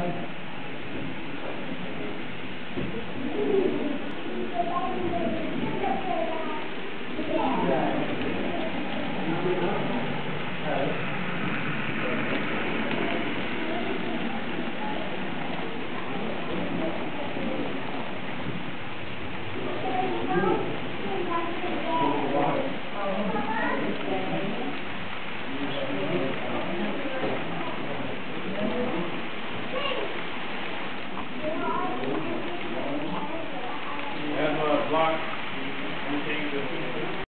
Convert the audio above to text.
Right. block.